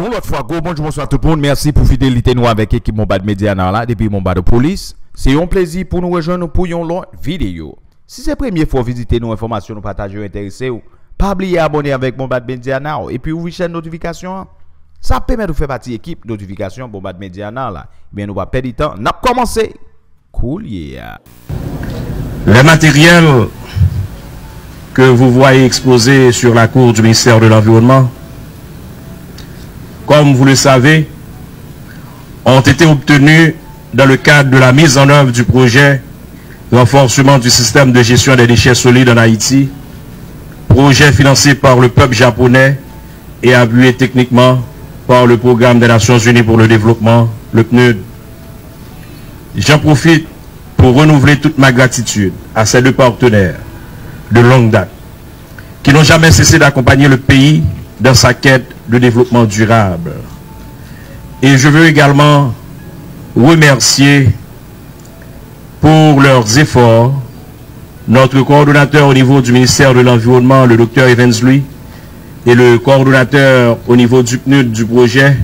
Yon lot fwa go, bonjou bonsoir tout moun, mersi pou fidelite nou avek ekip Mombad Media nan la, depi Mombad Polis. Se yon plezi pou nou rejoin nou pou yon lot video. Si se premye fwa vizite nou informasyon nou pataje ou interese ou, pabliye abone avek Mombad Media nan ou, epi ouvi chen notifikasyon. Sa peme nou fe pati ekip notifikasyon Mombad Media nan la. Ben nou va pedi tan, nap komanse. Cool yeah. Le matériel que vous voyez exposé sur la cour du ministère de l'Environnement comme vous le savez, ont été obtenus dans le cadre de la mise en œuvre du projet renforcement du système de gestion des déchets solides en Haïti, projet financé par le peuple japonais et appuyé techniquement par le programme des Nations Unies pour le développement, le PNUD. J'en profite pour renouveler toute ma gratitude à ces deux partenaires de longue date qui n'ont jamais cessé d'accompagner le pays dans sa quête de développement durable. Et je veux également remercier pour leurs efforts notre coordonnateur au niveau du ministère de l'Environnement, le docteur Evans Louis, et le coordonnateur au niveau du PNUD du projet,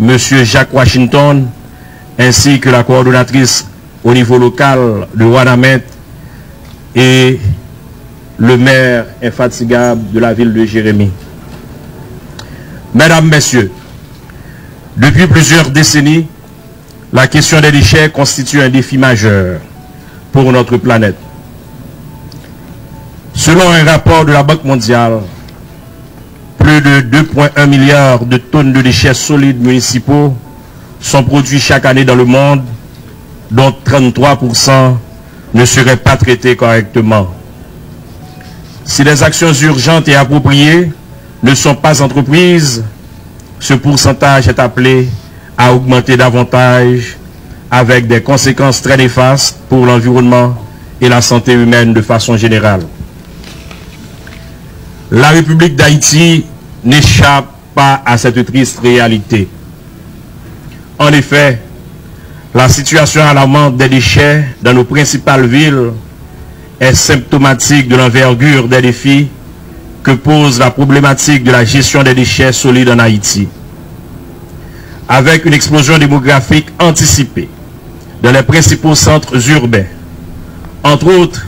M. Jacques Washington, ainsi que la coordonnatrice au niveau local de Wanamet et le maire infatigable de la ville de Jérémie. Mesdames, Messieurs, depuis plusieurs décennies, la question des déchets constitue un défi majeur pour notre planète. Selon un rapport de la Banque mondiale, plus de 2,1 milliards de tonnes de déchets solides municipaux sont produits chaque année dans le monde, dont 33% ne seraient pas traités correctement. Si les actions urgentes et appropriées ne sont pas entreprises, ce pourcentage est appelé à augmenter davantage avec des conséquences très néfastes pour l'environnement et la santé humaine de façon générale. La République d'Haïti n'échappe pas à cette triste réalité. En effet, la situation alarmante des déchets dans nos principales villes est symptomatique de l'envergure des défis que pose la problématique de la gestion des déchets solides en Haïti. Avec une explosion démographique anticipée dans les principaux centres urbains, entre autres,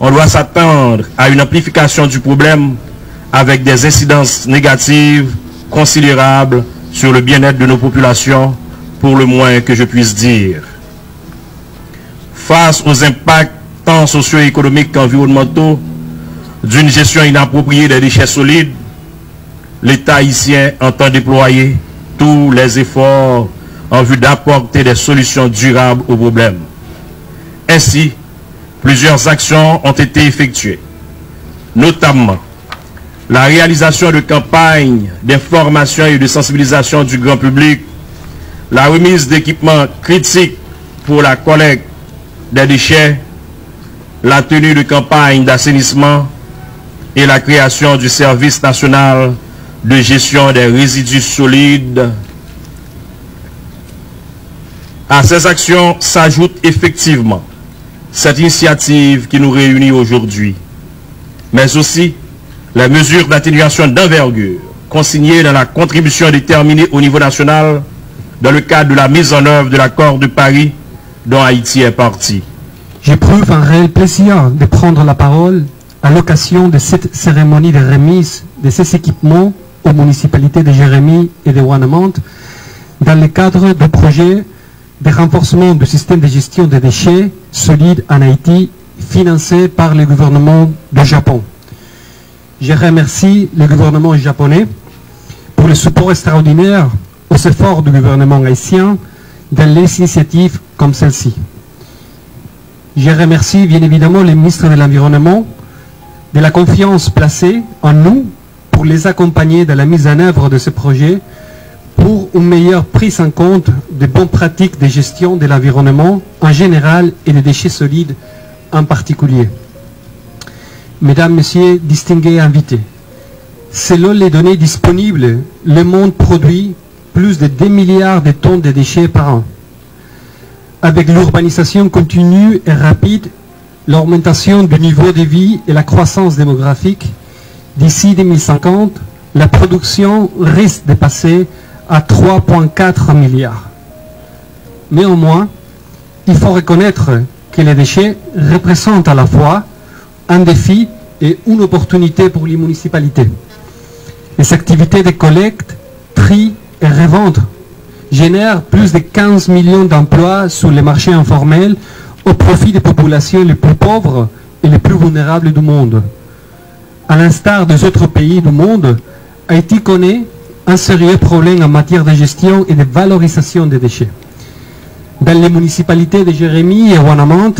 on doit s'attendre à une amplification du problème avec des incidences négatives considérables sur le bien-être de nos populations, pour le moins que je puisse dire. Face aux impacts tant socio-économiques qu'environnementaux d'une gestion inappropriée des déchets solides, l'État haïtien entend déployer tous les efforts en vue d'apporter des solutions durables aux problèmes. Ainsi, plusieurs actions ont été effectuées, notamment la réalisation de campagnes d'information et de sensibilisation du grand public, la remise d'équipements critiques pour la collecte des déchets, la tenue de campagnes d'assainissement, et la création du service national de gestion des résidus solides. À ces actions s'ajoute effectivement cette initiative qui nous réunit aujourd'hui, mais aussi les mesures d'atténuation d'envergure consignées dans la contribution déterminée au niveau national dans le cadre de la mise en œuvre de l'accord de Paris dont Haïti est parti. J'éprouve un réel plaisir de prendre la parole à l'occasion de cette cérémonie de remise de ces équipements aux municipalités de Jérémie et de Wanamant dans le cadre du projet de renforcement du système de gestion des déchets solides en Haïti financé par le gouvernement du Japon. Je remercie le gouvernement japonais pour le support extraordinaire aux efforts du gouvernement haïtien dans les initiatives comme celle-ci. Je remercie bien évidemment le ministre de l'Environnement de la confiance placée en nous pour les accompagner dans la mise en œuvre de ce projet pour une meilleure prise en compte des bonnes pratiques de gestion de l'environnement en général et des déchets solides en particulier. Mesdames, Messieurs, distingués invités, selon les données disponibles, le monde produit plus de 2 milliards de tonnes de déchets par an. Avec l'urbanisation continue et rapide l'augmentation du niveau de vie et la croissance démographique, d'ici 2050, la production risque de passer à 3,4 milliards. Néanmoins, il faut reconnaître que les déchets représentent à la fois un défi et une opportunité pour les municipalités. Les activités de collecte, tri et revente génèrent plus de 15 millions d'emplois sur les marchés informels au profit des populations les plus pauvres et les plus vulnérables du monde. À l'instar des autres pays du monde, Haïti connaît un sérieux problème en matière de gestion et de valorisation des déchets. Dans les municipalités de Jérémie et Wanamant,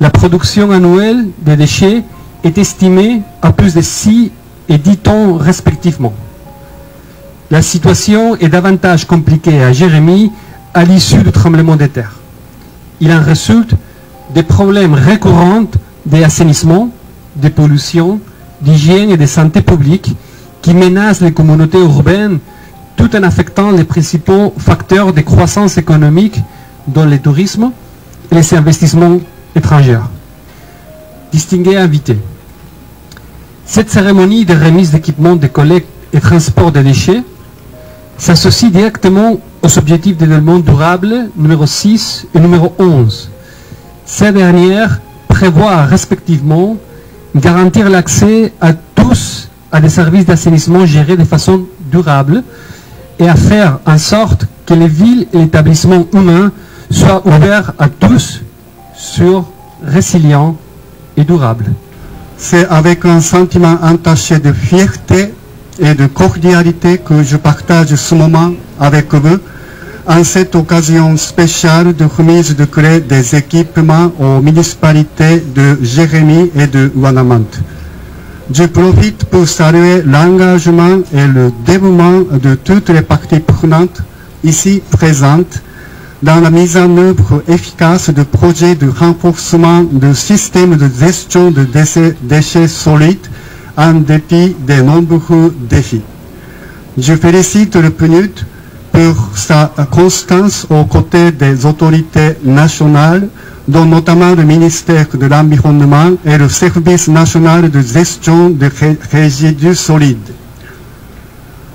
la production annuelle des déchets est estimée à plus de 6 et 10 tonnes respectivement. La situation est davantage compliquée à Jérémie à l'issue du tremblement de terre. Il en résulte des problèmes récurrents d'assainissement, de pollution, d'hygiène et de santé publique qui menacent les communautés urbaines tout en affectant les principaux facteurs de croissance économique dont le tourisme et les investissements étrangers. Distingués invités. Cette cérémonie de remise d'équipements de collecte et transport des déchets s'associe directement aux objectifs de développement durable numéro 6 et numéro 11. Ces dernières prévoient respectivement garantir l'accès à tous à des services d'assainissement gérés de façon durable et à faire en sorte que les villes et établissements humains soient ouverts à tous sur résilients et durables. C'est avec un sentiment entaché de fierté et de cordialité que je partage ce moment avec vous en cette occasion spéciale de remise de clés des équipements aux municipalités de Jérémie et de Wanamant. Je profite pour saluer l'engagement et le dévouement de toutes les parties prenantes ici présentes dans la mise en œuvre efficace de projets de renforcement de systèmes de gestion de déchets, déchets solides en dépit des nombreux défis. Je félicite le PNUD pour sa constance aux côtés des autorités nationales, dont notamment le ministère de l'Environnement et le Service national de gestion des résidus solides.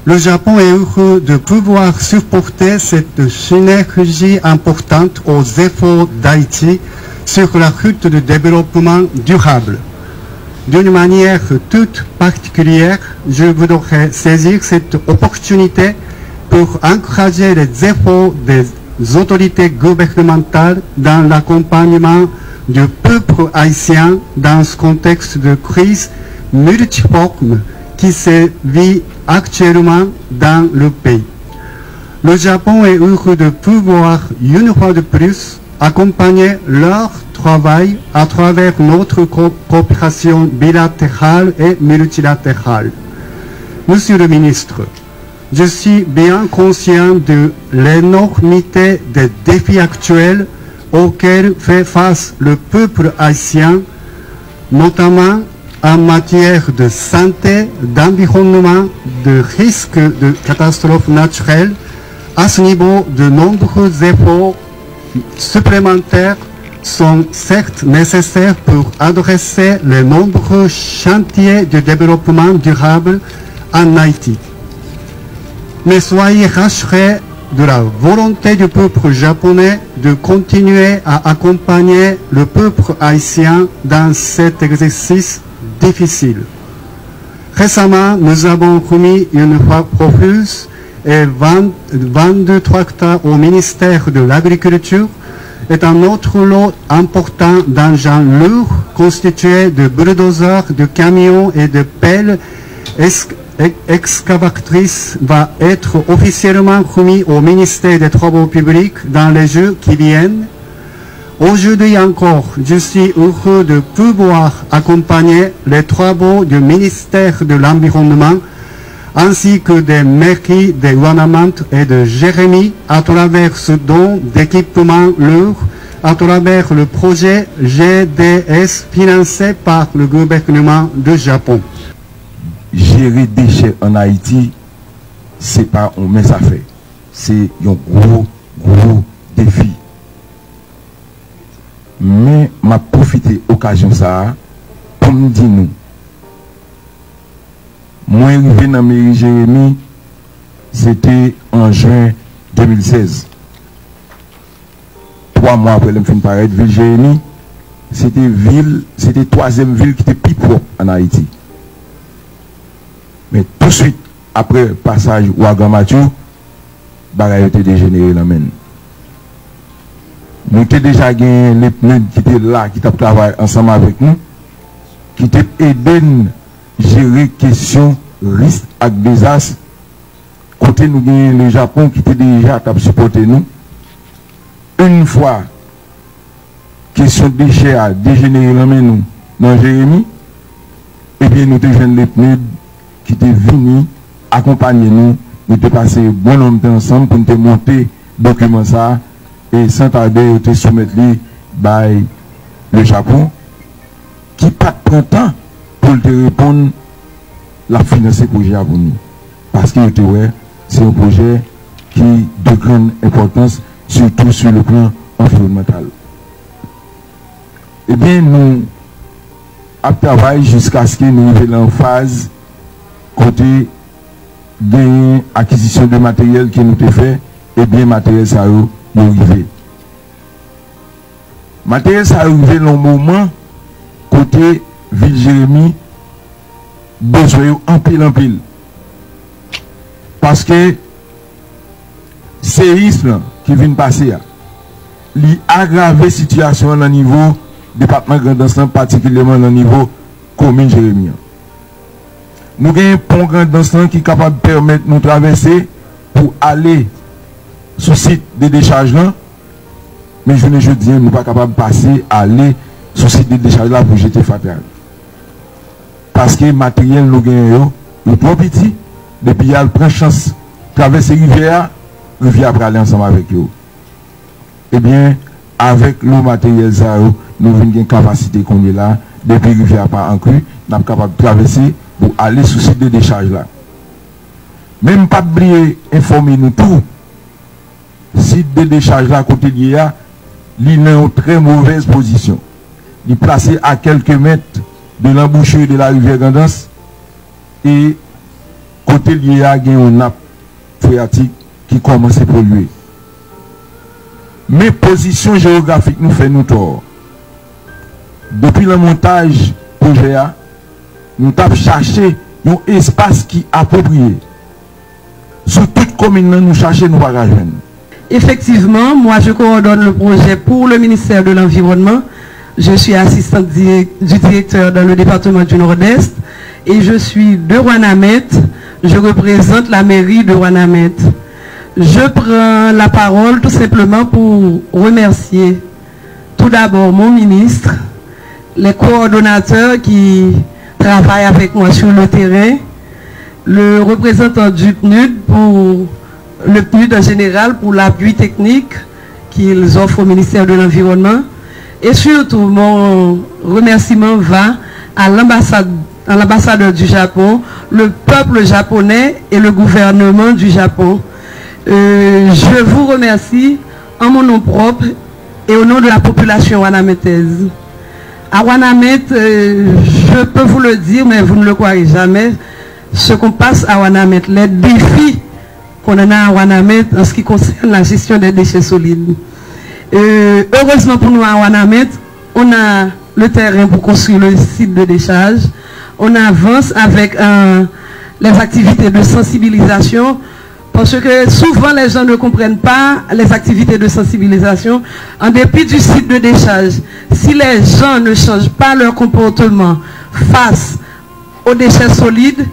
Le Japon est heureux de pouvoir supporter cette synergie importante aux efforts d'Haïti sur la route de développement durable. D'une manière toute particulière, je voudrais saisir cette opportunité pour encourager les efforts des autorités gouvernementales dans l'accompagnement du peuple haïtien dans ce contexte de crise multiforme qui se vit actuellement dans le pays. Le Japon est heureux de pouvoir, une fois de plus, accompagner leur travail à travers notre coopération bilatérale et multilatérale. Monsieur le ministre, je suis bien conscient de l'énormité des défis actuels auxquels fait face le peuple haïtien, notamment en matière de santé, d'environnement, de risque de catastrophes naturelles. À ce niveau, de nombreux efforts supplémentaires sont certes nécessaires pour adresser les nombreux chantiers de développement durable en Haïti. Mais soyez rassurés de la volonté du peuple japonais de continuer à accompagner le peuple haïtien dans cet exercice difficile. Récemment, nous avons remis une fois plus et 22 tractats au ministère de l'Agriculture est un autre lot important d'engins lourds constitués de bulldozers, de camions et de pelles excavatrices va être officiellement remis au ministère des Travaux publics dans les jours qui viennent. Aujourd'hui encore, je suis heureux de pouvoir accompagner les travaux du ministère de l'Environnement ainsi que des mairies de Wanamant et de Jérémie à travers ce don d'équipements lourds à travers le projet GDS financé par le gouvernement du Japon. gérer déchets en Haïti, c'est pas on met ça fait. C'est un gros, gros défi. Mais m'a profité occasion ça pour me dire nous. Moi arrivé dans mairie Jérémy, c'était en juin 2016. Trois mois après le fin paraître, ville Jérémy, c'était ville, c'était troisième ville qui était plus propre en Haïti. Men tout suite, apre passage ou agamatou, bagay yo te degenere la men. Nou te deja gen le pnen ki te la, ki tap travay ansama vek nou, ki te eden jere kesyon risk ak dezas, kote nou gen le Japon ki te deja tap supporte nou. Un fwa, kesyon deche a degenere la men nou nan Jeremie, ebyen nou te jen le pnen ki te vini akompanyen nou, nou te pase bon an te ansan pou nou te monte dokumen sa, e san tarde yo te soumet li bay le Japon, ki pat prentan pou te repon la finanse proje avouni. Paske yo te wè, se yon proje ki de gran importans, surtout sur le plan environnemental. Eh Ebyen nou ap travay jiska skè nou ve lan faz kote genyen akisisyon de materyel ki nou te fe, ebyen materyel sa yo yo rive. Materyel sa yo rive loun mouman kote vil Jeremie bezwe yo anpil anpil. Paske seisme ki vin pase ya, li agrave situasyon nan nivou depatman grandansan, patikileman nan nivou komine Jeremie. Nou gen yon pon grand dansan ki kapab permèt nou travesse pou ale sou sit de dechaj lan. Men jounen je diyen nou pa kapab pase ale sou sit de dechaj lan pou jete fatal. Paske materyel nou gen yo, nou tro piti, depi yal pren chans travesse rivya, rivya prale ansam avèk yo. Eh Ebyen, avèk nou materyel za yo, nou ven gen kapasite konye la, depi rivya pa an kru, nan kapab travesse pour aller sous site de décharge là. Même pas oublier informer nous tout site de décharge là côté d'IA, il est en très mauvaise position. Il est placé à quelques mètres de l'embouchure de la rivière Gandance et côté y a une nappe phréatique qui commence à polluer. Mais position géographique nous fait nous tort. Depuis le montage projet nous avons cherché un espace qui approprié. Sur toute commune, nous cherchons nos bagages. Effectivement, moi je coordonne le projet pour le ministère de l'Environnement. Je suis assistante du directeur dans le département du Nord-Est et je suis de Rouanamet. Je représente la mairie de Rouanamet. Je prends la parole tout simplement pour remercier tout d'abord mon ministre, les coordonnateurs qui travaillent avec moi sur le terrain, le représentant du PNUD pour le PNUD en général pour l'appui technique qu'ils offrent au ministère de l'Environnement. Et surtout, mon remerciement va à l'ambassadeur du Japon, le peuple japonais et le gouvernement du Japon. Euh, je vous remercie en mon nom propre et au nom de la population wanamétaise. À Wanamet, euh, je peux vous le dire, mais vous ne le croirez jamais, ce qu'on passe à Wanamet, les défis qu'on a à Wanamet en ce qui concerne la gestion des déchets solides. Euh, heureusement pour nous à Wanamet, on a le terrain pour construire le site de décharge. On avance avec les activités de sensibilisation parce que souvent les gens ne comprennent pas les activités de sensibilisation en dépit du site de décharge. Si les gens ne changent pas leur comportement face aux déchets solides,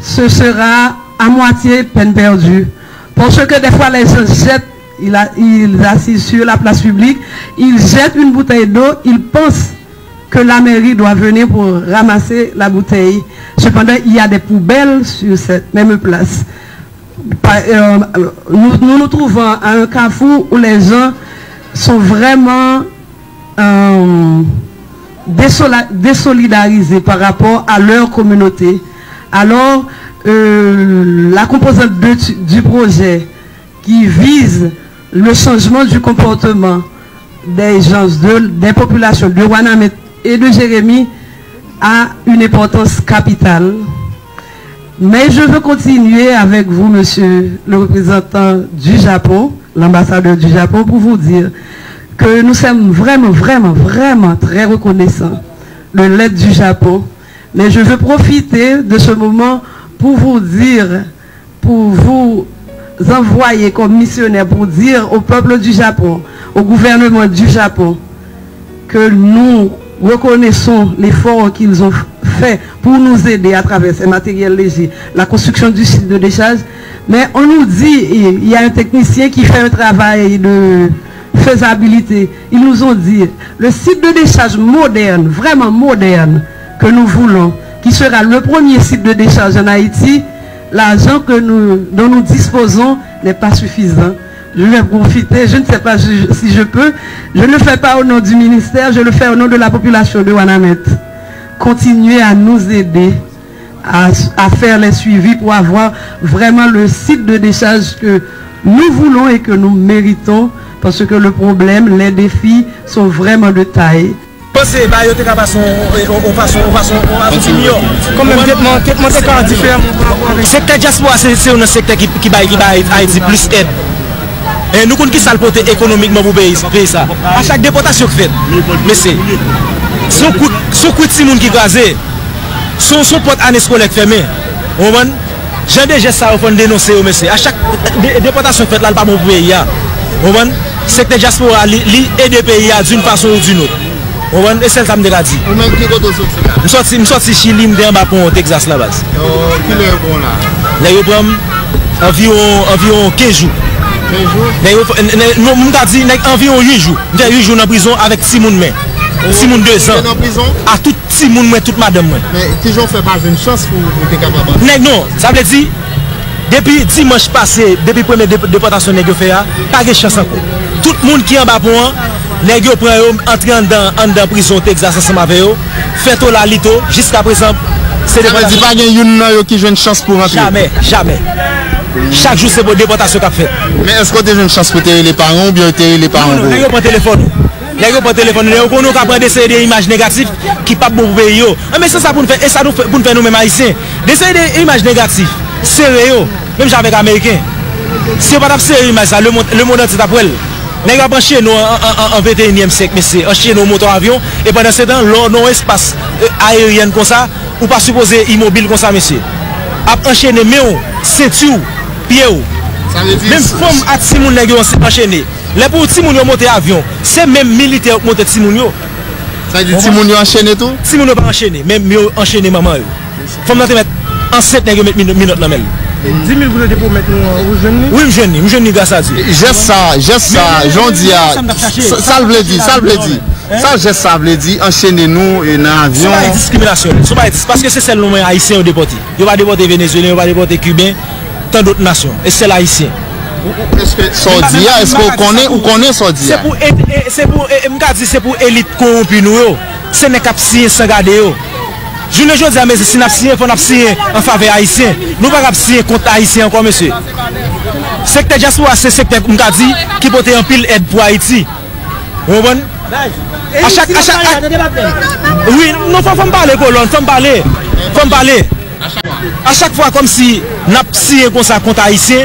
ce sera à moitié peine perdue. Parce que des fois, les gens jettent, ils, assisent sur la place publique, ils jettent une bouteille d'eau, ils pensent que la mairie doit venir pour ramasser la bouteille. Cependant, il y a des poubelles sur cette même place. Euh, nous, nous, trouvons à un carrefour où les gens sont vraiment euh, désolidarisés par rapport à leur communauté. Alors, euh, la composante du projet qui vise le changement du comportement des gens, des populations de Wanamet et de Jérémy a une importance capitale. Mais je veux continuer avec vous, monsieur le représentant du Japon, l'ambassadeur du Japon, pour vous dire que nous sommes vraiment, vraiment, vraiment très reconnaissants de l'aide du Japon. Mais je veux profiter de ce moment pour vous dire, pour vous envoyer comme missionnaire, pour dire au peuple du Japon, au gouvernement du Japon, que nous reconnaissons l'effort qu'ils ont fait pour nous aider à travers ces matériels légers, la construction du site de décharge. Mais on nous dit, il y a un technicien qui fait un travail de faisabilité. Ils nous ont dit, le site de décharge moderne, vraiment moderne, que nous voulons, qui sera le premier site de décharge en Haïti, l'argent nous, dont nous disposons n'est pas suffisant. Je vais profiter, je ne sais pas si je peux. Je ne le fais pas au nom du ministère, je le fais au nom de la population de Wanamet. Continuez à nous aider à, faire les suivis pour avoir vraiment le site de décharge que nous voulons et que nous méritons parce que le problème, les défis sont vraiment de taille. Ponsè, ba yo te ka pason, ou fason, ou fason, ou fason ti miyo. Komem, ketman, ketman te ka an difèm. Sekte Jaspo a se yon sekte ki bay, ki bay Haiti plus ed. E nou kon ki salpote ekonomikman pou beye sa. A chak depotasyon ki fet. Mese, Son kout si moun ki gaze, son son pot anes kolek feme, ouman, jan de jes sa ou fon denonse ou mese, a chak depotasyon fet lal pa moun peye ya, ouman, sekte diaspora li, li ede peye ya d'un fason ou d'un ot, ouman, e sel tam de la di. Ouman, ki koto sot se la? Msot si Chili mden bapon Texas la bas. Yo, ki le yo bon la? Le yo bon, avyon kejou. Kejou? Le yo, mwen ta di, avyon yujou, de yujou nan prizon avek si moun men. Si moun 2 an A tout si moun mwen, tout madem mwen. Men, ti joun fè pa ven chans pou te kapaban Nèk non, sa vle di Depi ti manj pase, depi premè deportasyon nèk yo fè ya Pa ge chans anko Tout moun ki an ba pou an Nèk yo pren yo, entri an dan prison Texas ansama ve yo Fèto la lito, jiska prezamp Se di Pa gen yon nan yo ki jwen chans pou rentre Jamè, jamè Chak jou se bo depotasyon kap fet. Men esko te jwen chans pou teri le paron Ou bien teri le paron Non, non, nèk yo pren telefon nou Nè yo pou telefon nou, kon nou ka pran deseye de imaj negatif ki pap pou pou peyi yo. Mè se sa pou nou fè, e sa pou nou fè nou mè maïsien. Deseye de imaj negatif, sere yo, mèm javèk Ameriken. Si yo pat ap sere imaj sa, le moun an ti ap wèl. Nè yo ap an chè nou an 21èm sek, mesè, an chè nou moton avyon, e padan se tan lò nou espas euh, aeryen kon sa, ou pa suppose imobil kon sa, mesè. Ap an chè nou mè ou, sè tu, piè ou. Mèm fòm at si moun nè yo an chè nou. Le pou ti moun yo monte avyon, se men milite yo monte ti moun yo. Sa di ti moun yo enchene tou? Ti moun yo pa enchene, men yo enchene maman yo. Fom nan te met anset nan yo met minot nan men. 10.000 goulè de pou mèt nou ou jèn ni? Oui m jèn ni, m jèn ni gasa di. Jè sa, jè sa, jondi ya, sal vle di, sal vle di. Sa jè sa vle di, enchene nou nan avyon. Sou pa yi diskriminasyon. Sou pa yi diskriminasyon. Paske se sel nou mè Haitien ou depote. Yo pa depote Venezuelen, yo pa depote Kuben, tan dot nasyon. E sel Haitien. Sodia, eske ou konen ou konen Sodia? Se pou, e, e, se pou, e, mga di se pou elit korompi nou yo, se ne kap siye se gade yo. Joun le joun di a mese, si nap siye, fon nap siye an fave Haitien, nou pa kap siye konta Haitien kon mese. Sekte jaspo a se sekte mga di ki pote yon pil ed pou Haiti. Ou bon? A chak, a chak, a... Oui, nou fon fon pale kolon, fon pale, fon pale. A chak fwa kom si nap siye kon sa konta Haitien,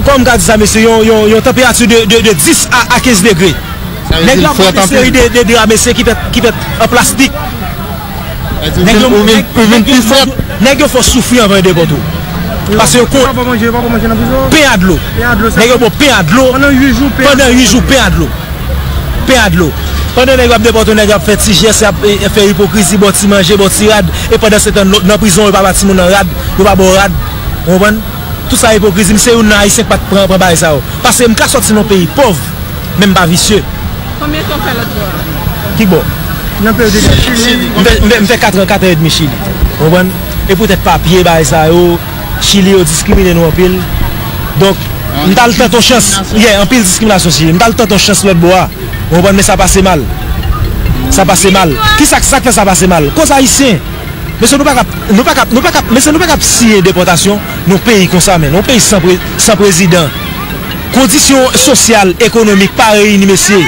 Kwa m gadi sa mesye, yon temperatu de de, de 10 a 15 degre. Nèk la pou te seri de de, de a mese ki pet ki pet an plastik. Nèk yo fò soufri an vè de botou. Pase yo kon, pe ad lo. Nèk yo pou pe ad lo. Pendan 8 jou pe ad lo. Pe ad lo. Pendan nèk yo ap de botou, nèk yo ap fè ti jès, ap fè hipokrisi, boti manje, boti rad. E pendan se ten nan prison, yo pa bati moun nan rad, yo pa bo rad. Mwen bon? tout sa hipokrizim se yon nan Haitien pat pran baye sa ou. Pase m ka soti nan peyi pov, men ba visye. Koumyen ton fè lot bo? Ki bo? Nan peyi de bon? Chili. M fè 4 an, 4 an et demi Chili. Mwen? E pou tèt papye baye sa ou, Chili ou diskrimine nou apil. Donk, m tal tè ton chans, ye, apil diskriminasyon Chili, m tal tè ton chans lot bo a. Mwen, men sa pase mal. Sa pase mal. Ki sak sak fè sa pase mal? Koz Haitien? Mese nou pa kap, nou pa kap, nou pa kap, mese nou pa kap siye deportasyon, nou peyi konsa men, nou peyi san, pre, san prezident. Kondisyon sosyal, ekonomik, pa reyni mese.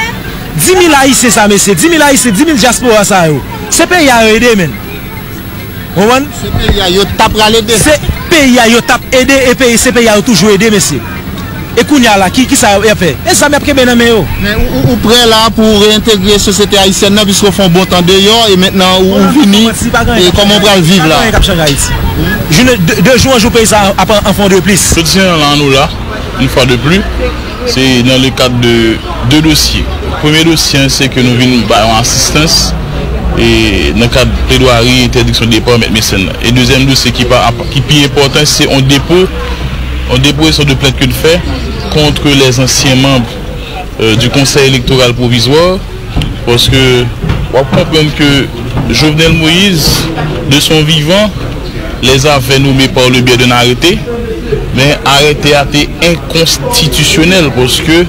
10.000 Haitien sa mese, 10.000 Haitien, 10.000 diaspora sa yo. Se peyi a reyde men. Ouwen? Se peyi a yo tap rale de. Se peyi a yo tap ede, e peyi se peyi a yo toujou ede mese. E kounya la, ki, ki sa e fe? E sa me apke benan me yo. Men, ou, ou pre la pou reintegre sosete Haitien nan, bisko fon bon tan de yo, e mentenan ou, ou vini, e komon pral vive la. Joun, de joun anjou pe sa apan anfon de plis. Sotisyen lan nou la, un fwa de pli, se nan le kat de de dosye. Premier dosyen se ke nou vin bayon asistans, e nan kat pledoari interdiksyon depo met mesen. E dezyen dosye ki pi important se on depo un dépôt de plainte que de fait contre les anciens membres euh, du Conseil électoral provisoire parce que on comprendre que Jovenel Moïse, de son vivant, les a fait nommer par le biais d'un arrêté, mais arrêté a été inconstitutionnel parce que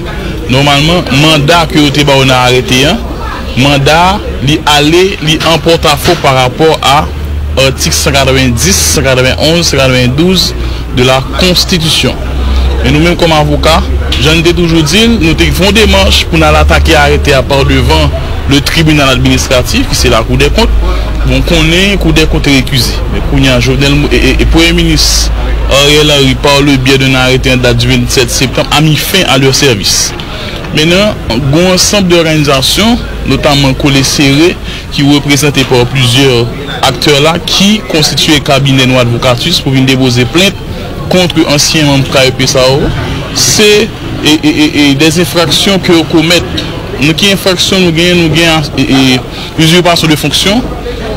normalement, mandat que on a arrêté, hein, mandat li aller li en a à faux par rapport a article 190, 191, 192 de la Konstitusyon. E nou menm kom avoka, jan de toujou dil, nou te fon demanche pou nan atake arete apar devan le tribunal administratif, ki se la kou de kont, bon konen kou de kont rekuzi. Men kou nyan jovenel mou, e pou e minis, Ariel Henry par le biye de nan arete an dat 27 septem, a mi fin an lor servis. Menan, goun ansamp de organizasyon, notanman Kole Serre, ki represente por plusieurs akteur la, ki konstituye kabine nou advokatus pou vin deboze plente kontre ansyen membre KEP sa ou, se e des infraksyon ki ou komet, nou ki infraksyon nou gen, nou gen usurpasyon de fonksyon,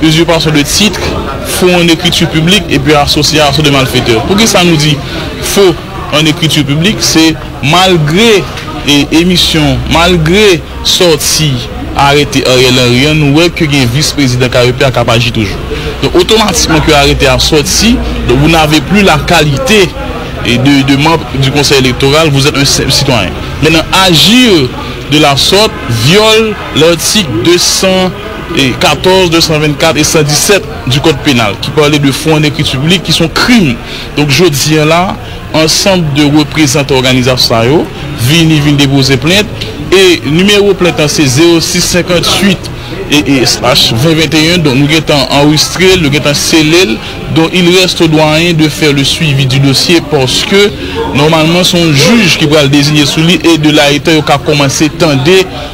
usurpasyon de titre, fò an ekritur publik e pi asosyasyon de malfeteur. Pou ki sa nou di fò an ekritur publik, se malgre emisyon, malgre sorti arete Ariel Henry, nou wè ke gen vice-prezident KEP akap aji toujou. Donc automatiquement que arrêté a sorti, vous n'avez plus la qualité de, membre du conseil électoral, vous êtes un citoyen. Maintenant, agir de la sorte viole l'article 214, 224 et 117 du code pénal qui parlait de fonds en écriture publique qui sont crimes. Donc je dis là, ensemble de représentants organisations vini vini déposer plainte et numéro plainte c'est 0658 et slash 2021 donc nous étant enregistré, nous étant scellé, donc il reste au doyen de faire le suivi du dossier parce que normalement son juge qui va le désigner sous lui et de la état qui a commencé tendre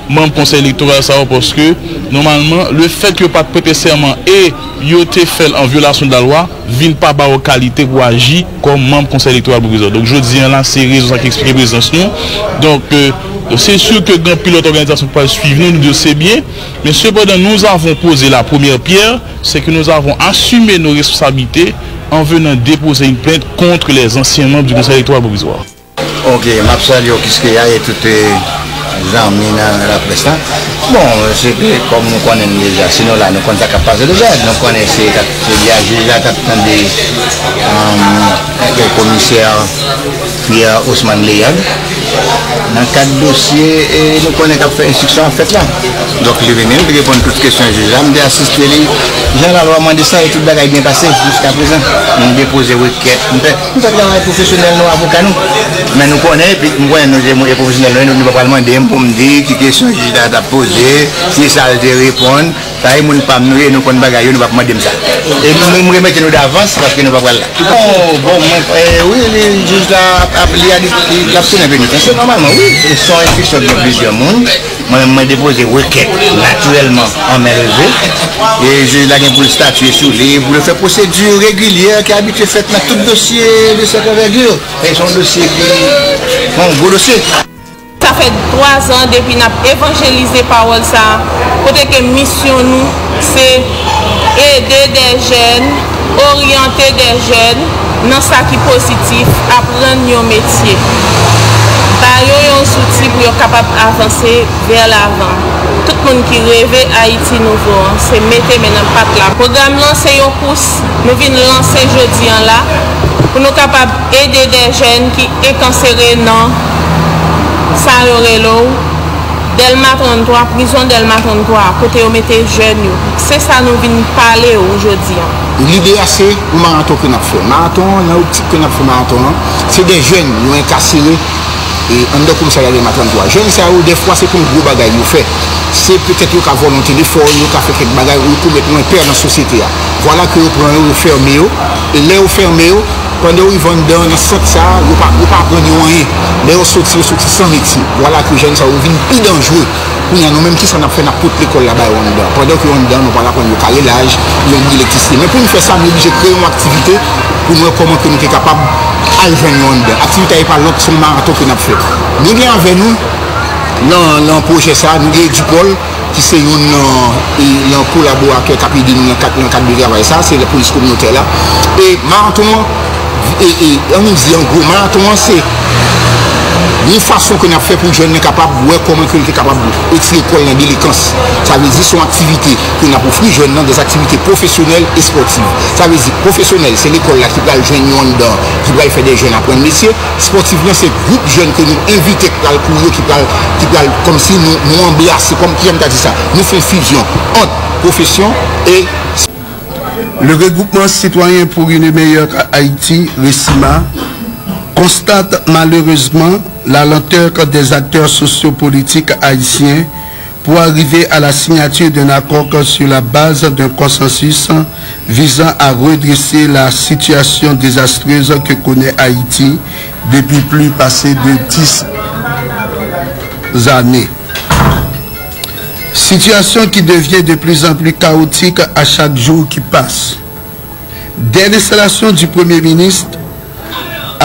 membre conseil électoral ça parce que normalement le fait que pas prêter serment et il été fait en violation de la loi vient pas ba qualité pour agir comme membre conseil électoral donc je dis là c'est raison qui explique présence nous donc euh, C'est sûr que grand pilote organisation pas suivre nous, nous c'est bien, mais cependant nous avons posé la première pierre, c'est que nous avons assumé nos responsabilités en venant déposer une plainte contre les anciens membres du conseil électoral provisoire. Ok, m'a qui est tout les amis dans la presse. Bon, sepe kom nou konen deja, seno la nou kon tak apaze deja, nou konen se tak se viaje, la tak tan de um, komiser Fria Ousmane Leyad. Nan kat dosye, eh, nou konen kap fe instruksyon an fet la. Dok li venen, li repon tout kesyon jizan, de asiste li, jan la lwa mande sa, etout bagay bien pase, jiska prezan. Nou depose weket, nou pek, nou pek la wè profesyonel nou avokan nou. Men nou konen, pi mwen nou jè mwen profesyonel nou, nou nou pa palman dem pou mdi, ki kesyon jizan ta pose. pose, si sal te repon, sa yon moun pam nou, yon nou kon bagay, yon nou pa pman dem sa. E moun mwen mette nou davans, paske nou pa pral la. Bon, bon, moun, e, eh, oui, le juj la, ap li a di, la pou nan veni. Se normalman, oui, son instruksyon de plizyon moun, mwen mwen depose weket, naturelman, an mè revè, e juj la gen pou l'statue sou li, pou le fè prosedur regulyer, ki habite fèt nan tout dosye de sèk avègure. E son dosye ki, bon, gros dosye. sa fè 3 an depi nap evanjelize pawol sa, kote ke misyon nou se ede de jen, oryante de jen, nan sa ki pozitif, apren yon metye. Bayo yon souti pou yon kapap avanse ver lavan. Tout moun ki reve Haiti nouvo, an, se mette menan pat la. Program lan se yon kous, nou vin lanse jodi an la, pou nou kapap ede de jen ki ekansere nan sa yo relou, Delma 33, prison Delma 33, kote yo mette jen yo. Se sa nou vin pale yo oujodi an. L'idea se, ou maraton ke nap fe. Maraton, nan ou ptik ke nap fe maraton an, se de jen yo enkasire E an de koum salari matran to a. Joun sa ou defwa se pou m gro bagay yo fe. Se petet yo ka volon telefon, yo ka fe kek bagay e yo pou met nou en per nan sosyete ya. Vwala ki yo pran yo ferme yo. E le yo ferme yo, pande yo yon dan yon sot sa, yo pa, pa pran yo anye. Le yo soti, yo soti san meti. Vwala ki joun sa ou vin pi danjwe. Ou yon nou menm ki sa nap fe nap pot l'ekol la bay yon dan. Pwede ki yon dan nou pala pran yo kalelaj, yon elektrisi. Men pou nou fe sa, nou obje kreye yon aktivite pou nou rekomant ki nou te kapab alven yon dan. Aktivite ay pa lot son maraton ki nap fe. nou gen anve nou nan nan proje sa, nou gen Dupol ki se yon nan e, kolabo akè nou nan kat bi gavay sa, se le polis kominote la. E maraton, e e, an nou zi an gro, maraton se Ni fason kon ap fe pou joun nan kapab wè koman kon te kapab etire kol nan delikans. Sa vezi son aktivite kon ap oufri joun nan des aktivite profesyonel e sportive. Sa vezi profesyonel se l'ekol la ki pral joun yon dan, ki pral fè de joun apren mesye. Sportive nan se goup joun kon nou invite pral kou yo ki pral, ki pral kom si nou, nou ambiase, kom ki yon ta di sa. Nou fè fusion ant profesyon e sportive. Le regroupement citoyen pour une meilleure Haïti, RECIMA, constate malheureusement la lenteur des acteurs sociopolitiques haïtiens pour arriver à la signature d'un accord sur la base d'un consensus visant à redresser la situation désastreuse que connaît Haïti depuis plus de dix années. Situation qui devient de plus en plus chaotique à chaque jour qui passe. Dès l'installation du Premier ministre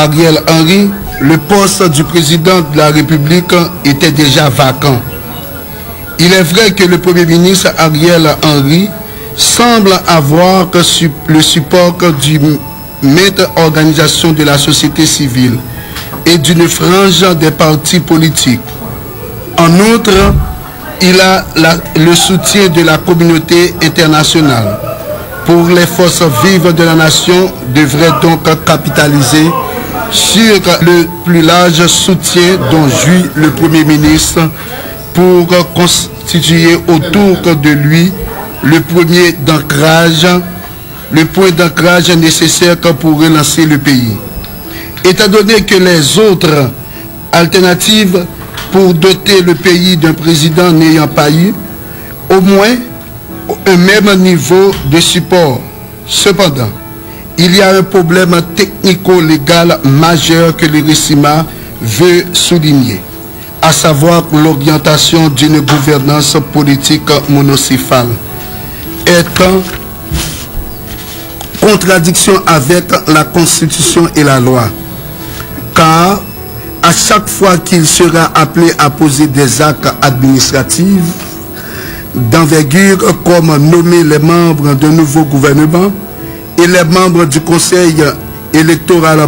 Ariel Henry, le poste du président de la République était déjà vacant. Il est vrai que le Premier ministre Ariel Henry semble avoir le support du maître organisation de la société civile et d'une frange des partis politiques. En outre, il a le soutien de la communauté internationale. Pour les forces vives de la nation devrait donc capitaliser sur le plus large soutien dont jouit le Premier ministre pour constituer autour de lui le premier d'ancrage, le point d'ancrage nécessaire pour relancer le pays. Étant donné que les autres alternatives pour doter le pays d'un président n'ayant pas eu au moins un même niveau de support. Cependant, il y a un problème technico-légal majeur que le veut souligner, à savoir l'orientation d'une gouvernance politique monocéphale, étant contradiction avec la Constitution et la loi? Car à chaque fois qu'il sera appelé à poser des actes administratifs d'envergure comme nommer les membres d'un nouveau gouvernement et les membres du conseil électoral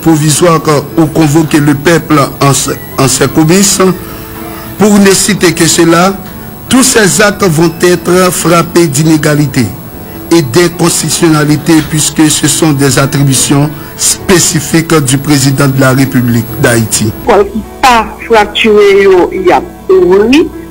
provisoire ou convoquer le peuple en, ses comices, pour ne citer que cela, tous ces actes vont être frappés d'inégalité et d'inconstitutionnalité puisque ce sont des attributions spécifiques du président de la République d'Haïti.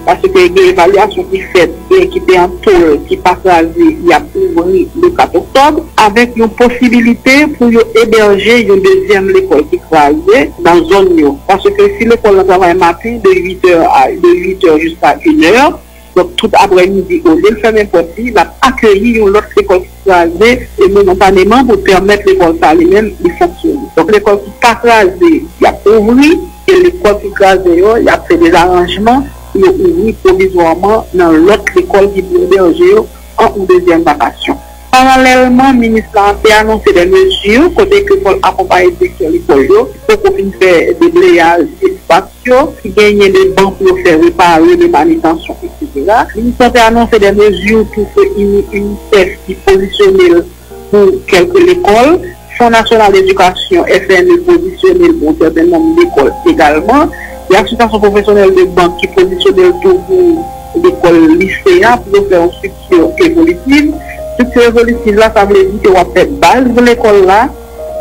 Paske gen evaluasyon ki fet, gen ki te an tol, ki patrazi, ya pouvri le 4 oktob, avek yon posibilite pou yon eberje yon dezyem lekol ki kwaze dan zon yo. Paske si lekol la travay mapi de 8h jusqu'a 1h, Donc, tout après-midi, au lieu de faire n'importe qui, va accueillir l'autre école crasée et momentanément pour permettre l'école ça elle-même de fonctionner. Donc, l'école qui pas crasée, il y a ouvri, et l'école qui crasée, il y a fait des arrangements yo ouvri provizorman nan lot l'ekol ki pou berje yo an ou dezyen vakasyon. Paralèlman, Ministre la Anté anonsè de mèjou kote ke pou akompaye seksyon l'ekol yo, pou pou fin fè de bleyaj espasyon, ki genye de bank pou fè repare de manitansyon, etc. Ministre la Anté anonsè de mèjou pou fè UNICEF ki posisyonel pou kelke l'ekol, Fond National d'Education FN posisyonel pou certaine nom l'ekol egalman, E aksitasyon konfesyonel de bank ki kondisyonel toubou de kol liseya pou nou fè an struktur evolutiv. Struktur evolutiv la, sa vle di ki wap fè bal vle l'ekol la,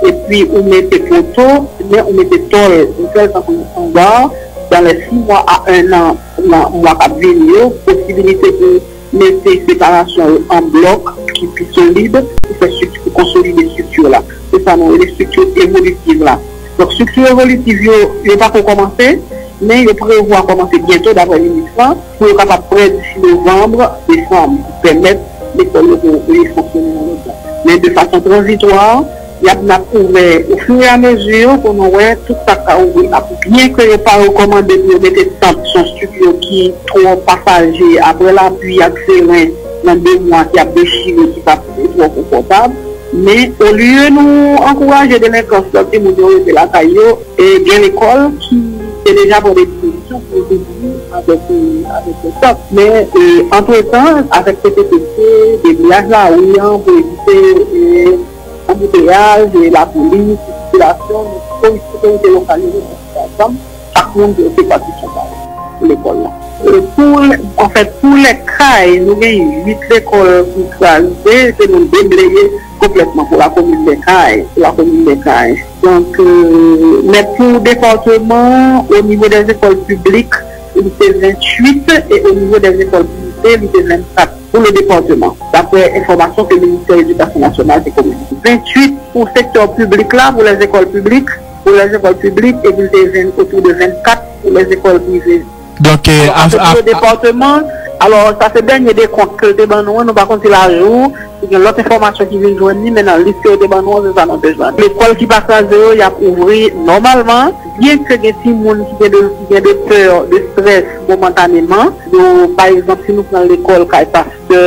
e pi ou mette poto, ou mette tol, ou fè sa konfesyon bar, dan le 6 mwa a 1 an, mwa kap vinyo, posibilite ou mette separasyon an blok ki pi solide, pou fè struktur konsolide struktur la. Se sa nou, le struktur evolutiv la. Donc, structure évolutive, il n'y pas pour commencer, mais il prévoit commencer bientôt, d'après le ministre, pour être capable près d'ici novembre, décembre, pour permettre l'école de bon fonctionner dans l'autre. Mais de façon transitoire, il y a ouvert au fur et à mesure qu'on aurait tout ça à ouvrir. Bien que les pas recommandé de mettre tant son studio qui est trop passager après l'appui accéléré dans deux mois qui a déchiré, qui n'est pas trop confortable, Men, ou liye nou ankouraje dene konstante moun yo de la kayo e gen l'ekol ki se deja bon definisyon pou debi avèk le top. Men, antre tan, avèk PTPC, de vilaj la ou yan pou evite ambuteyaj, la polis, sirkulasyon, pou yon lokalize yon tom, chak moun de se pati chanpare l'ekol la. En fèt, pou l'ekray, nou gen yon 8 l'ekol pou krasè, se nou debleye kompletman pou la komil de Kaye, pou la komil de Kaye. Donc, euh, mais pour département, au niveau des écoles publiques, il était 28 et au niveau des écoles privées, il était 24 pour le département. D'après information que le ministère de l'Éducation nationale a communiqué. 28 pour le secteur public là, pour les écoles publiques, pour les écoles publiques et il était 20, autour de 24 pour les écoles privées. Donc, euh, à, à, le département, alors ça c'est dernier des comptes que le débat nous, nous par contre, c'est la jour. gen lote formasyon ki vin jwen ni menan lisey de ban nou an se sa nan bejman. L'ekol ki pasa zero yap ouvri normalman, bien ke gen ti moun ki gen de, gen de peur, de stres momentaneman, nou par exemple si nou pran l'ekol ka e pas de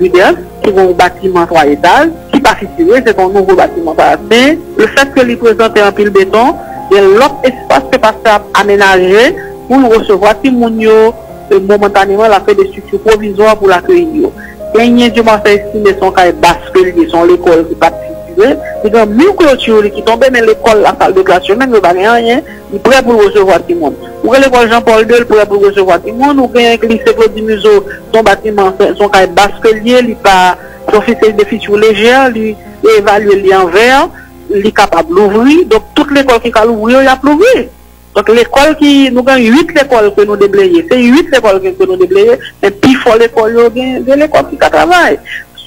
l'UDF, ki goun batiman 3 etaj, ki pa fitirè, se ton nouvo batiman 3 etaj, men le fèk ke li prezante an pil beton, gen lot espas ke pasa amenaje pou nou resevo ati moun yo euh, momentaneman la fè de struktu provizor pou l'akèy yo. genyen diman sa esti le son kare baske li, son l'ekol ki patisive, li gen mou klotur li ki tombe men l'ekol la sal de klasyon, men yo bagen anyen, li pre pou resevo ati moun. Ou gen l'ekol Jean-Paul II, li pre pou resevo ati moun, ou gen l'ikse Claudie Museau, son batiman, son kare baske li, li pa, son fise de fichou lejer, li evalue li anver, li kapab louvri, dok tout l'ekol ki ka louvri, yo yap louvri. Donc l'école qui, nous avons 8 écoles que nous déblayons, c'est 8 écoles que nous déblayons, et puis il faut l'école, de l'école qui travaille.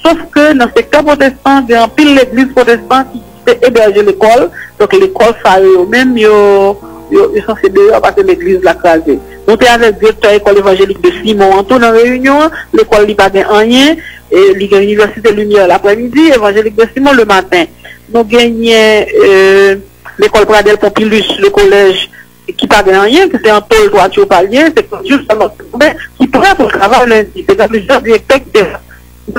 Sauf que dans le secteur protestant, il y a pile l'église protestante qui fait héberger l'école, donc l'école, ça eux-mêmes, ils sont dehors parce que l'église l'a crasé. Donc il y avait le directeur école évangélique de Simon Antoine en réunion, l'école n'y pas rien, et l'université Lumière l'après-midi, évangélique de Simon le matin. Nous gagnons euh, l'école Pradel Pompilus, le collège ki pa gen anyen, ki se an tol to atyo palyen, se konjou sa mok koube, ki pre pou travay lundi. Se kan lujan direktek de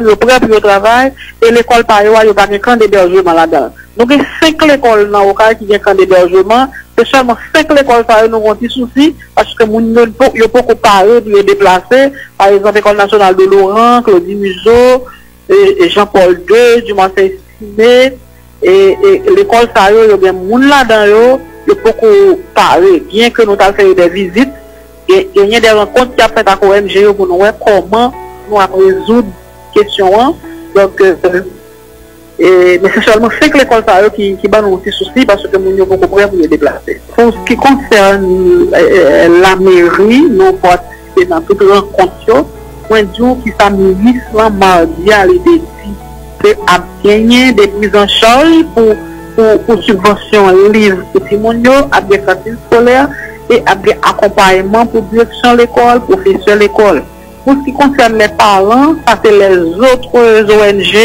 yo pre pou yo travay, e l'ekol pa yo a yo pa gen kan de berjouman la dan. Nou gen sek l'ekol nan wakay ki gen kan de berjouman, se chanman sek l'ekol pa yo nou gonti souci, paske moun yo pou ko pare di yo deplase, par exemple, l'ekol nasyonal de Laurent, Claudie Museau, et Jean-Paul II, Dumas Saint-Simé, et l'ekol sa yo yo gen moun la dan yo, yo pokou pare, bien ke nou tal fè yon de vizit, genye de renkont ki ap fèt ak OMG yo pou nou wè koman nou ap rezoud kèsyon an, donc, euh, euh, et, mais c'est seulement c'est que l'école par eux qui, qui bat nos petits soucis parce que nous n'avons pas compris pour les déplacer. Pour ce qui concerne euh, la mairie, nous participons dans toutes les rencontres, point du qui s'amusent là mardi à l'idée c'est à gagner des prises en charge pour pou subvensyon liv etimonyo, apre fatil skolèr, e apre akompanyman pou direksyon l'ekol, pou fesyon l'ekol. Pou si konsern lè parlant, sa se lè zotre ONG,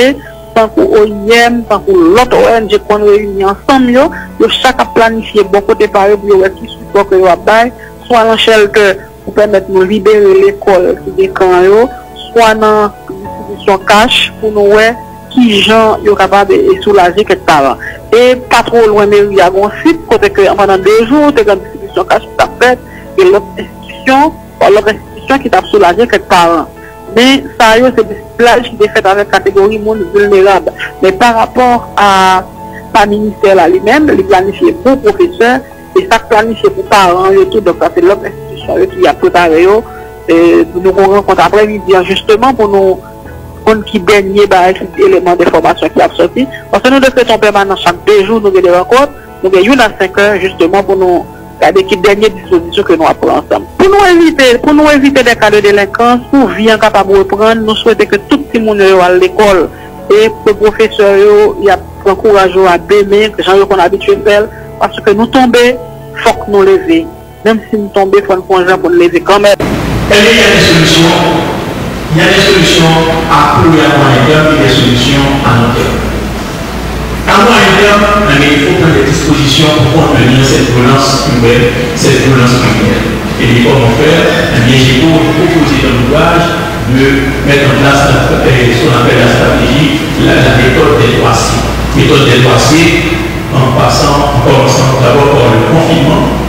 tankou OIM, tankou lot ONG kon reyouni ansam yo, yo chak a planifiye bon kote pare pou yo wè ki sou kwa kwe yo abay, swa nan chelte pou pèmèt nou libere l'ekol ki dekan yo, swa nan distribusyon kache pou nou wè ki jan yo kapab e soulaje ket tavan. E patro lwen meri agon sit, kote ke anpanan 2 jou, te gen distribisyon kachou ta fet, e lop institisyon, ou lop institisyon ki tap soulaje kek paran. Men, sa yo se displaj ki te fet avek kategori moun vulnerab. Men, par rapport a pa minister la li men, li planifiye pou profeseur, e sa planifiye pou paran yo tou, dok sa se lop institisyon yo ki ya potare yo, e, pou nou kon renkontre apre, li diyan, justeman pou nou kon ki denye ba ek eleman de formasyon ki ap soti. Pwase nou de feton permanent chak 2 jou nou gen de renkont, nou gen yon an 5 an justement pou nou gade ki denye disposisyon ke nou ap pran ansam. Pou nou evite, pou nou evite de ka de delinkans, pou vi an kapab repran, nou souwete ke tout ti moun yo al l'ekol e pou profeseur yo ya prekouraj yo a beme, ke jan yo kon abitue fel, pwase ke nou tombe, fok nou leve. Mem si nou tombe, fon kon jan pou nou leve kanmen. Quelle est la solution Il y a des solutions à court et à moyen terme et des solutions à long terme. À moyen terme, il faut prendre des dispositions pour contenir cette violence humaine, cette violence criminelle. Et comment faire? Eh j'ai proposé dans l'ouvrage de mettre en place ce qu'on appelle la stratégie, la, méthode des 3C. Méthode des 3C, en passant, en commençant d'abord par le confinement,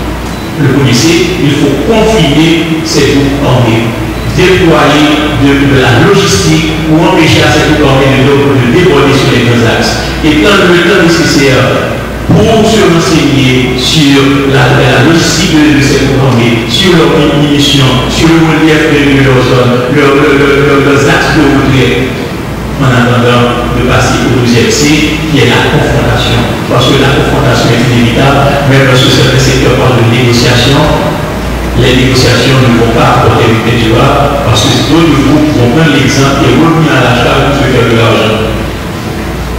le policier, il faut confiner ces groupes armés, déployer de, la logistique pour empêcher à groupes armés de, de déborder sur les grands axes et prendre le temps nécessaire pour se renseigner sur la, logistique de, ces groupes armés, sur leur munitions, sur le relief de leurs zones, leurs axes de retrait en attendant de passer au deuxième C, qui est la confrontation. Parce que la confrontation est inévitable, même lorsque certains secteurs parlent de négociation, les négociations ne vont pas apporter le résultat, parce que d'autres groupes vont prendre l'exemple et revenir à la charge pour faire de l'argent.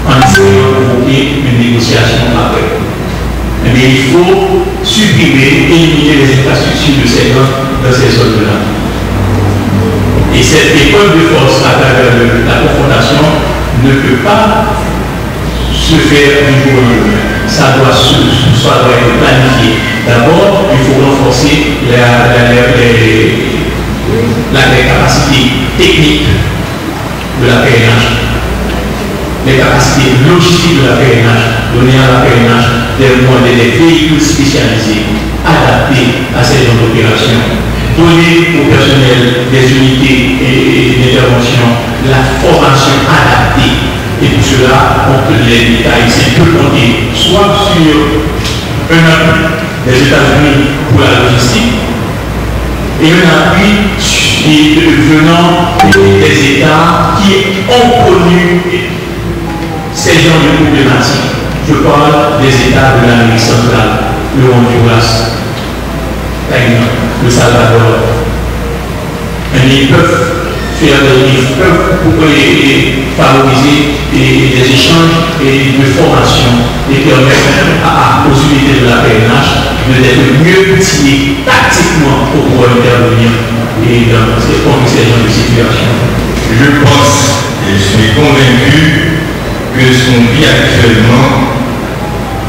En essayant de provoquer une négociation après. Mais il faut supprimer, éliminer les infrastructures de ces gens dans ces zones-là. Et cette école de force à travers la confrontation ne peut pas se faire du jour au lendemain. Ça doit, ça doit être planifié. D'abord, il faut renforcer la, la, la, capacité technique de la PNH, les capacités logistiques de la PNH, donner à la PNH des moyens, des véhicules spécialisés adaptés à ces genre d'opérations donner au personnel des unités d'intervention la formation adaptée. Et pour cela, on peut les c'est peut compter soit sur un appui des États-Unis pour la logistique et un appui venant des États qui ont connu ces genres de problématiques. Je parle des États de l'Amérique centrale, le Honduras, le Salvador. Mais ils des, ils peuvent favoriser des, échanges et de formation et permettre à, aux unités de la PNH d'être mieux outillées tactiquement pour pouvoir intervenir et dans ces genre de situation. Je pense et je suis convaincu que ce qu'on vit actuellement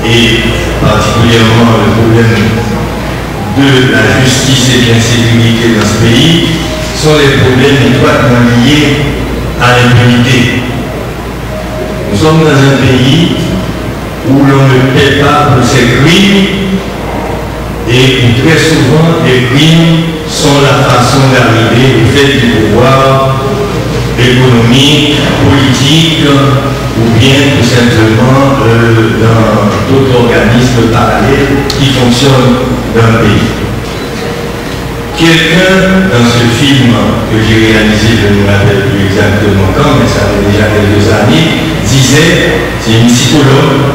et particulièrement le problème de la justice et de l'insécurité dans ce pays sont des problèmes étroitement liés à l'impunité. Nous sommes dans un pays où l'on ne paie pas pour ses crimes et où très souvent les crimes sont la façon d'arriver au fait du pouvoir économique, politique ou bien tout simplement euh, dans d'autres organismes parallèles qui fonctionnent d'un pays. Quelqu'un dans ce film que j'ai réalisé, je ne me rappelle plus exactement quand, mais ça fait déjà quelques années, disait, c'est une psychologue,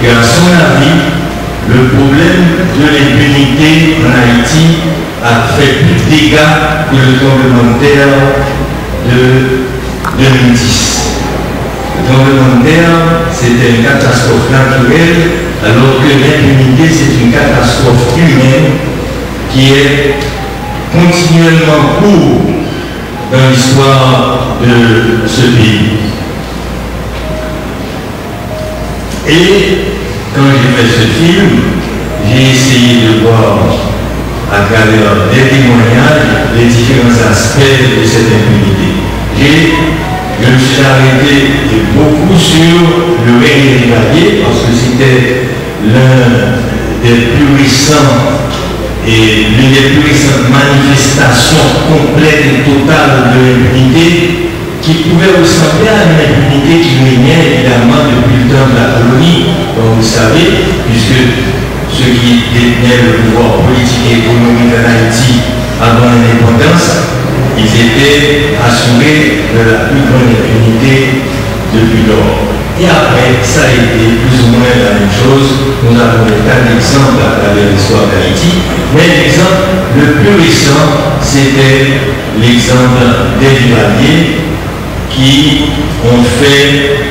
qu'à son avis, le problème de l'impunité en Haïti a fait plus de dégâts que le tremblement de terre de 2010. Le tremblement de terre, c'était une catastrophe naturelle alors que l'impunité, c'est une catastrophe humaine qui est continuellement court dans l'histoire de ce pays. Et quand j'ai fait ce film, j'ai essayé de voir à travers des témoignages les différents aspects de cette impunité. je me suis arrêté beaucoup sur le règne des parce que c'était l'un des plus récents et l'une des plus récentes manifestations complètes et totales de l'impunité qui pouvait ressembler à une impunité qui régnait évidemment depuis le temps de la colonie, comme vous savez, puisque ceux qui détenaient le pouvoir politique et économique en Haïti avant l'indépendance ils étaient assurés de la plus grande impunité depuis lors. Et après, ça a été plus ou moins la même chose. Nous avons des tas d'exemples à travers l'histoire d'Haïti. Mais l'exemple le plus récent, c'était l'exemple des Duvaliers qui ont fait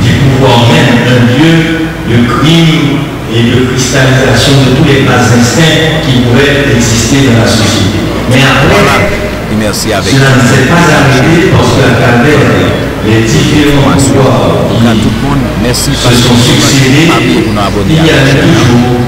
du pouvoir même un lieu de crime et de cristallisation de tous les bas instincts qui pourraient exister dans la société. Mais après, Merci avec cela ne s'est pas arrêté parce qu'à travers les différents pouvoirs qui se sont succédés, il y avait toujours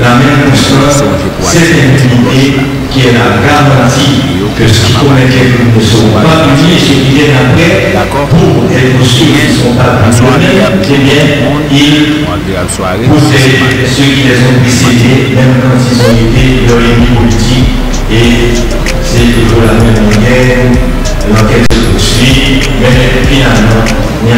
la même constance, cette impunité qui est la garantie que ce qui commet quelque ne seront pas punis, ceux qui viennent après, pour être sûrs qu'ils ne sont pas punis, eh bien, ils protègent ceux qui les ont précédés, même quand ils ont été leur ennemi politique, et c'est toujours la même manière, l'enquête se poursuit, mais finalement,